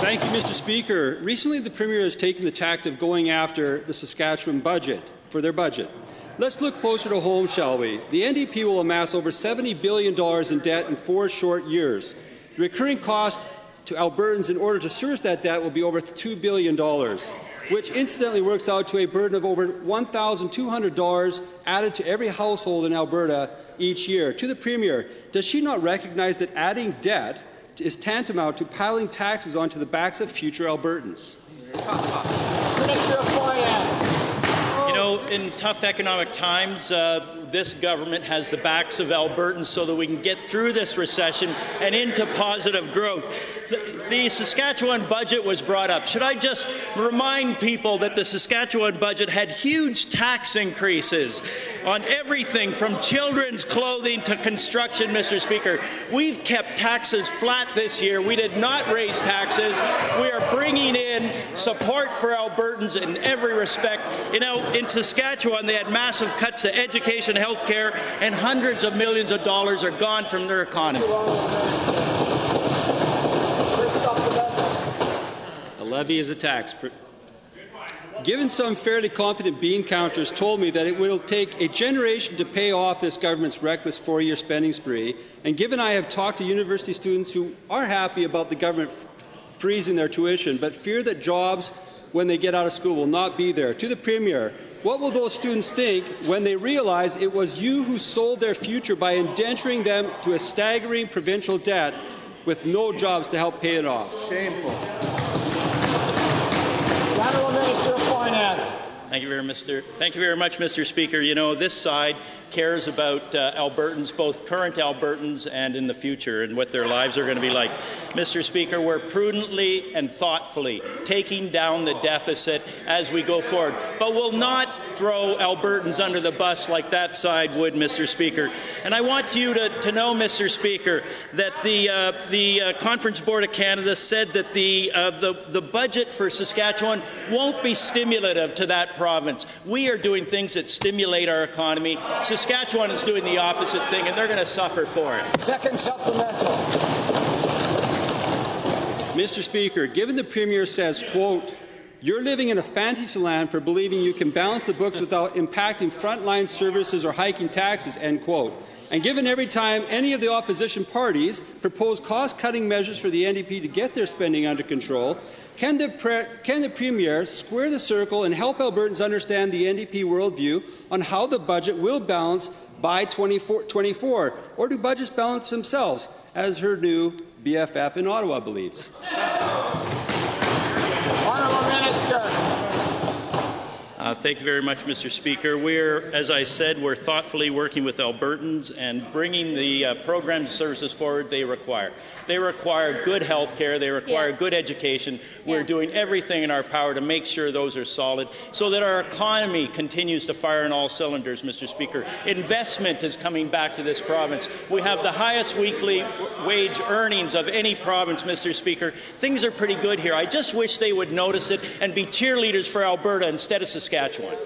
Thank you, Mr. Speaker. Recently, the Premier has taken the tact of going after the Saskatchewan budget for their budget. Let's look closer to home, shall we? The NDP will amass over $70 billion in debt in four short years. The recurring cost to Albertans in order to service that debt will be over $2 billion, which incidentally works out to a burden of over $1,200 added to every household in Alberta each year. To the Premier, does she not recognize that adding debt is tantamount to piling taxes onto the backs of future Albertans? Minister of Finance. You know, in tough economic times, uh, this government has the backs of Albertans so that we can get through this recession and into positive growth the, the Saskatchewan budget was brought up. Should I just remind people that the Saskatchewan budget had huge tax increases on everything from children's clothing to construction, Mr. Speaker. We've kept taxes flat this year. We did not raise taxes. We are bringing in support for Albertans in every respect. You know, in Saskatchewan, they had massive cuts to education, health care, and hundreds of millions of dollars are gone from their economy. A levy is a tax. Given some fairly competent bean counters told me that it will take a generation to pay off this government's reckless four-year spending spree, and given I have talked to university students who are happy about the government freezing their tuition, but fear that jobs when they get out of school will not be there, to the Premier, what will those students think when they realize it was you who sold their future by indenturing them to a staggering provincial debt with no jobs to help pay it off? Shameful. Honourable Minister of Finance. Thank you very, Mr. Thank you very much, Mr. Speaker. You know, this side cares about uh, Albertans, both current Albertans and in the future, and what their lives are going to be like. Mr. Speaker, we're prudently and thoughtfully taking down the deficit as we go forward, but we will not throw Albertans under the bus like that side would, Mr. Speaker. And I want you to, to know, Mr. Speaker, that the, uh, the uh, Conference Board of Canada said that the, uh, the, the budget for Saskatchewan won't be stimulative to that province. We are doing things that stimulate our economy. Is doing the opposite thing, and they're going to suffer for it. Second supplemental. Mr. Speaker, given the Premier says, quote, you're living in a fantasy land for believing you can balance the books without impacting frontline services or hiking taxes, end quote. And given every time any of the opposition parties propose cost-cutting measures for the NDP to get their spending under control, can the, can the, Premier square the circle and help Albertans understand the NDP worldview on how the budget will balance by 2024? Or do budgets balance themselves, as her new BFF in Ottawa believes? Minister. Uh, thank you very much, Mr. Speaker. We're, as I said, we're thoughtfully working with Albertans and bringing the uh, programs and services forward they require. They require good health care. They require yeah. good education. We're yeah. doing everything in our power to make sure those are solid so that our economy continues to fire on all cylinders, Mr. Speaker. Investment is coming back to this province. We have the highest weekly wage earnings of any province, Mr. Speaker. Things are pretty good here. I just wish they would notice it and be cheerleaders for Alberta instead of Saskatchewan. Saskatchewan.